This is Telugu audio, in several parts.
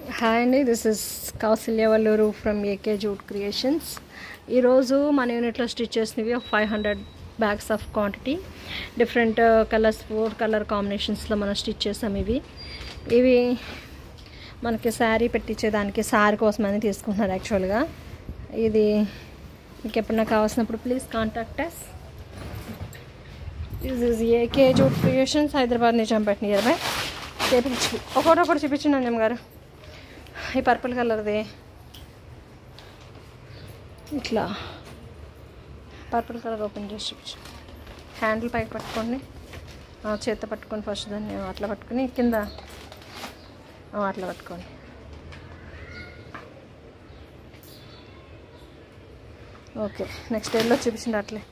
హాయ్ అండి this is Kausalya Valluru from AK jute creations ఈరోజు మన యూనిట్లో స్టిచ్ చేసినవి ఒక five hundred bags of quantity different colours four colour కాంబినేషన్స్లో మనం స్టిచ్ చేసాం ఇవి. ఇవి మనకి శారీ పెట్టించేదానికి శారీ కోసమని తీసుకుంటున్నారు యాక్చువల్గా ఇది మీకు ఎప్పుడన్నా కావాల్సినప్పుడు please contact us this is AK jute creations Hyderabad Nizampet near by చేపించు ఒకటి ఒకటి చూపించండి అంజమ్ గారు. ఈ పర్పుల్ కలర్ది. ఇట్లా. పర్పుల్ కలర్ ఓపెన్ చేసి చూపించు. హ్యాండిల్ పైకి పట్టుకోండి. చేత చేత్త పట్టుకొని ఫస్ట్ దాన్ని అట్లా పట్టుకొని కింద. అట్లా పట్టుకోండి. ఓకే నెక్స్ట్ ఎల్లో చూపించండి అట్లే.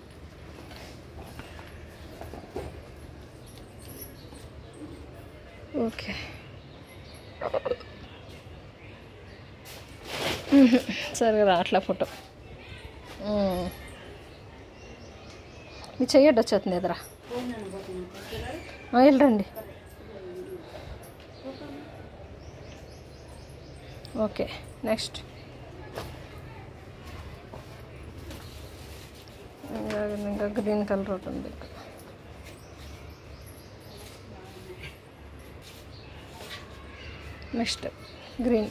ఓకే. సరే అట్లా ఫోటో. మీ చెయ్యడ్డు వచ్చేస్తుంది ఎదురా. వెళ్ళండి ఓకే నెక్స్ట్. ఇంకా ఇంకా గ్రీన్ కలర్ ఒకటి ఉంది నెక్స్ట్ గ్రీన్.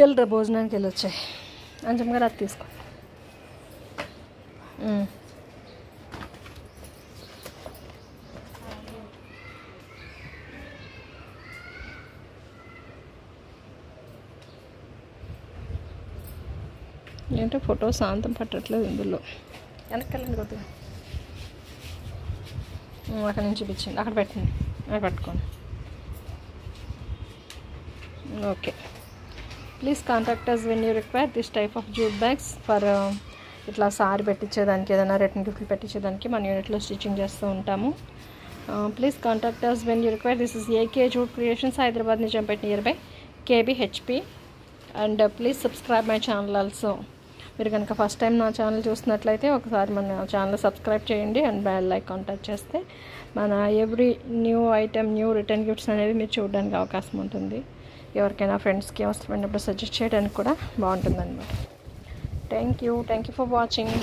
వెళ్ళరా భోజనానికి వెళ్ళి వచ్చాయి అంజమ్ గారు అది తీసుకో. ఏంటో ఫోటో శాంతం పట్టట్లేదు ఇందులో. వెనక్కి వెళ్ళండి కొద్దిగా అక్కడ నుంచి చూపించండి. అక్కడ పెట్టండి. అక్కడ పట్టుకోండి. Okay. Please contact us when you require this type of jute bags for ఇట్లా సారి పెట్టించేదానికి ఏదైనా రిటర్న్ గిఫ్ట్లు పెట్టించేదానికి మన యూనిట్లో స్టిచ్చింగ్ చేస్తూ ఉంటాము. Please contact us when you require this is AK jute creations Hyderabad Nizampet near by KB HP and please subscribe my channel also మీరు కనుక ఫస్ట్ టైం నా ఛానల్ చూసినట్లయితే ఒకసారి మన ఛానల్ సబ్స్క్రైబ్ చేయండి అండ్ బెల్ లైక్ కాంటాక్ట్ చేస్తే మన every new item new return gifts అనేది మీరు చూడడానికి అవకాశం ఉంటుంది. ఎవరికైనా ఫ్రెండ్స్కి అవసరమైనప్పుడు సజెస్ట్ చేయడానికి కూడా బాగుంటుందన్నమాట. Thank you thank you for watching